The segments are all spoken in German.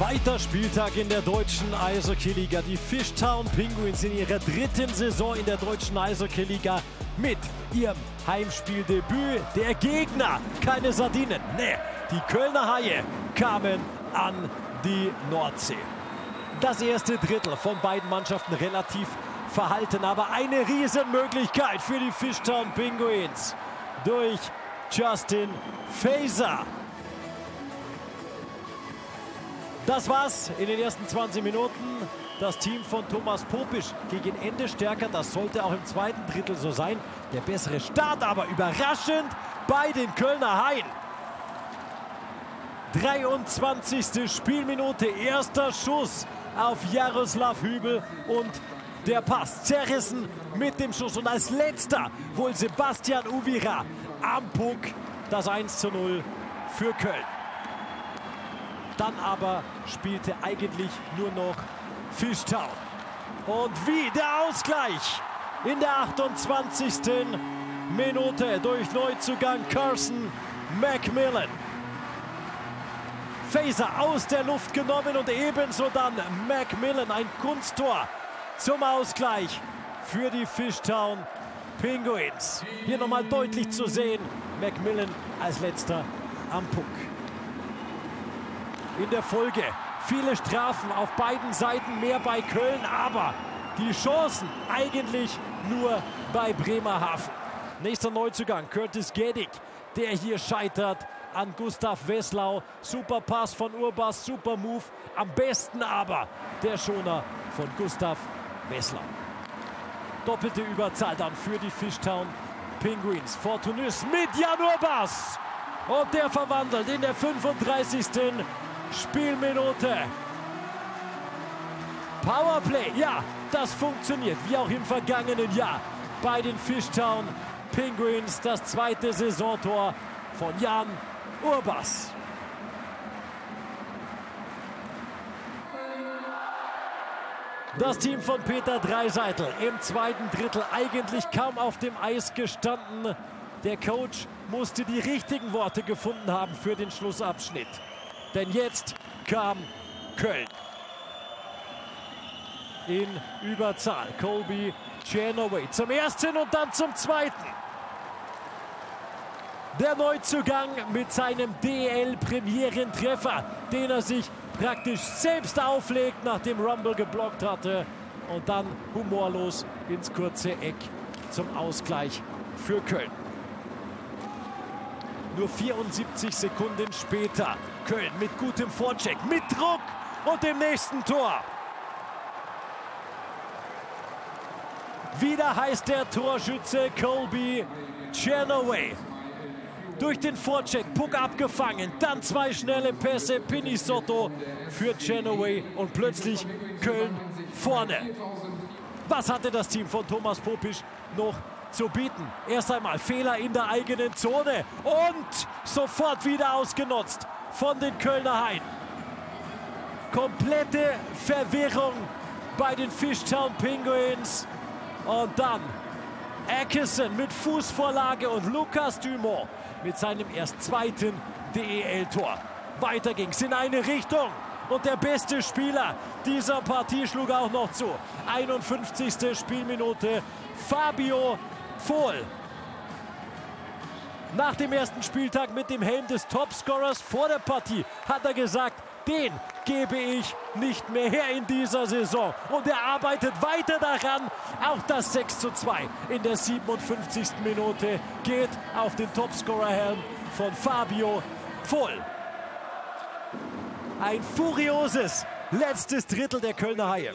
Zweiter Spieltag in der deutschen Eishockey-Liga. Die Fishtown Penguins in ihrer dritten Saison in der deutschen Eishockey-Liga mit ihrem Heimspieldebüt. Der Gegner, keine Sardinen, nee, die Kölner Haie kamen an die Nordsee. Das erste Drittel von beiden Mannschaften relativ verhalten, aber eine Riesenmöglichkeit für die Fishtown Penguins durch Justin Faser. Das war's in den ersten 20 Minuten. Das Team von Thomas Popisch gegen Ende stärker. Das sollte auch im zweiten Drittel so sein. Der bessere Start aber überraschend bei den Kölner Haien. 23. Spielminute, erster Schuss auf Jaroslav Hübel und der Pass zerrissen mit dem Schuss. Und als letzter wohl Sebastian Uvira am Puck das 1 zu 0 für Köln. Dann aber spielte eigentlich nur noch Fishtown. Und wie der Ausgleich in der 28. Minute durch Neuzugang Carson Macmillan. Faser aus der Luft genommen und ebenso dann Macmillan ein Kunsttor zum Ausgleich für die Fishtown Penguins. Hier nochmal deutlich zu sehen, Macmillan als letzter am Puck in der Folge. Viele Strafen auf beiden Seiten, mehr bei Köln, aber die Chancen eigentlich nur bei Bremerhaven. Nächster Neuzugang, Curtis Gedig, der hier scheitert an Gustav Wesslau. Super Pass von Urbas, super Move. Am besten aber der Schoner von Gustav Wesslau. Doppelte Überzahl dann für die Fishtown Penguins. Fortunus mit Jan Urbas. Und der verwandelt in der 35. Spielminute. Powerplay, ja, das funktioniert, wie auch im vergangenen Jahr bei den Fishtown Penguins. Das zweite Saisontor von Jan Urbas. Das Team von Peter Dreiseitel im zweiten Drittel eigentlich kaum auf dem Eis gestanden. Der Coach musste die richtigen Worte gefunden haben für den Schlussabschnitt. Denn jetzt kam Köln. In Überzahl. Colby Chenoway zum ersten und dann zum zweiten. Der Neuzugang mit seinem DL-Premierentreffer, den er sich praktisch selbst auflegt, nachdem Rumble geblockt hatte. Und dann humorlos ins kurze Eck zum Ausgleich für Köln. Nur 74 Sekunden später. Köln mit gutem Vorcheck, mit Druck und dem nächsten Tor. Wieder heißt der Torschütze Colby Chenoway. Durch den Vorcheck, Puck abgefangen, dann zwei schnelle Pässe, Pinisotto für Chenoway und plötzlich Köln vorne. Was hatte das Team von Thomas Popisch noch zu bieten. Erst einmal Fehler in der eigenen Zone und sofort wieder ausgenutzt von den Kölner Hain. Komplette Verwirrung bei den Fishtown Penguins. Und dann Atkinson mit Fußvorlage und Lukas Dumont mit seinem erst zweiten DEL-Tor. Weiter ging es in eine Richtung. Und der beste Spieler dieser Partie schlug auch noch zu. 51. Spielminute. Fabio Fohl. Nach dem ersten Spieltag mit dem Helm des Topscorers vor der Partie hat er gesagt, den gebe ich nicht mehr her in dieser Saison. Und er arbeitet weiter daran. Auch das 6 zu 2 in der 57. Minute geht auf den Topscorer-Helm von Fabio Voll. Ein furioses letztes Drittel der Kölner Haie.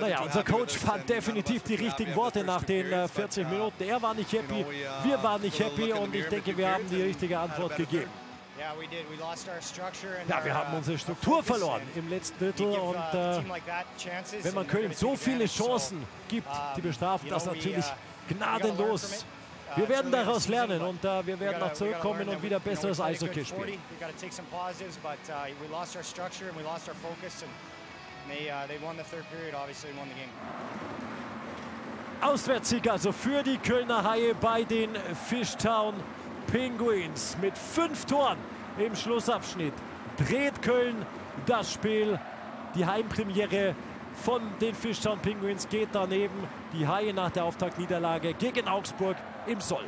Naja, unser Coach fand definitiv die richtigen Worte nach den 40 äh, Minuten. Er war nicht happy, wir waren nicht happy und ich denke, wir haben die richtige Antwort gegeben. Ja, wir haben unsere Struktur verloren im letzten Drittel und äh, wenn man Köln so viele Chancen gibt, die bestrafen das natürlich gnadenlos. Wir werden daraus lernen und uh, wir werden auch zurückkommen und wieder besseres Eishockey spielen. They, uh, they won the third period, obviously won the game. Auswärtssieg also für die Kölner Haie bei den Fishtown Penguins. Mit fünf Toren im Schlussabschnitt dreht Köln das Spiel. Die Heimpremiere von den Fishtown Penguins geht daneben. Die Haie nach der Auftaktniederlage gegen Augsburg im Soll.